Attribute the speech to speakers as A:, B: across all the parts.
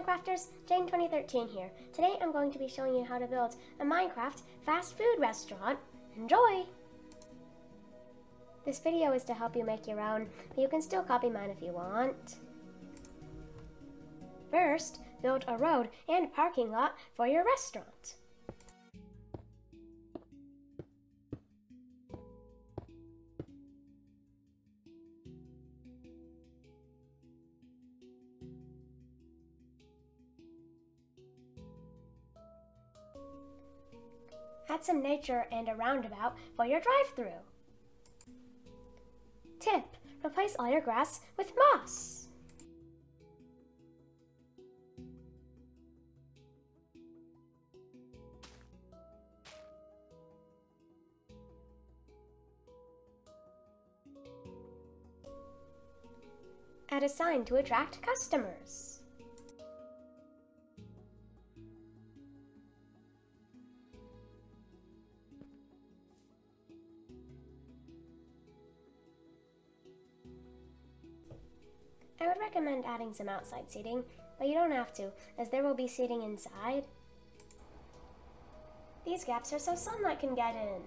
A: Minecrafters, Jaiden2013 here. Today I'm going to be showing you how to build a Minecraft fast food restaurant. Enjoy! This video is to help you make your own, but you can still copy mine if you want. First, build a road and parking lot for your restaurant. Add some nature and a roundabout for your drive-through. Tip, replace all your grass with moss. Add a sign to attract customers. I would recommend adding some outside seating, but you don't have to, as there will be seating inside. These gaps are so sunlight can get in.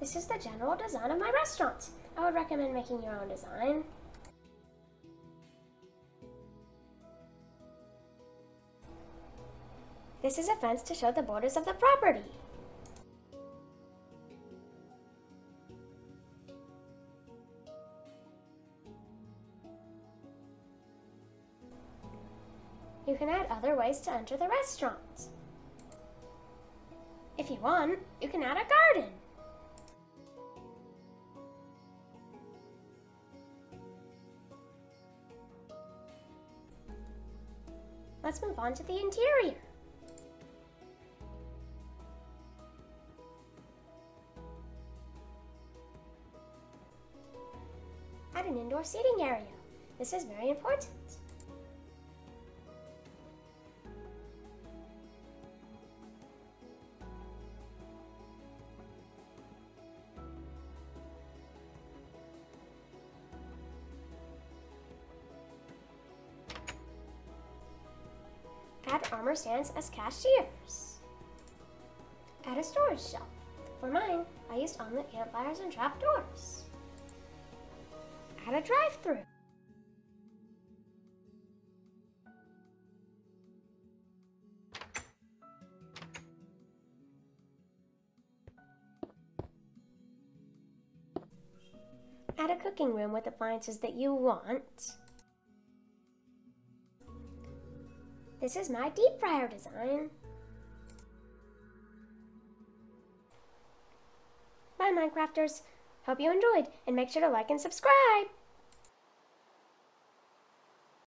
A: This is the general design of my restaurant. I would recommend making your own design. This is a fence to show the borders of the property. You can add other ways to enter the restaurant. If you want, you can add a garden. Let's move on to the interior. An indoor seating area. This is very important. Add armor stands as cashiers. Add a storage shelf. For mine, I used omelet campfires and trapdoors. Add a drive-through. Add a cooking room with appliances that you want. This is my deep fryer design. Bye Minecrafters! Hope you enjoyed and make sure to like and subscribe!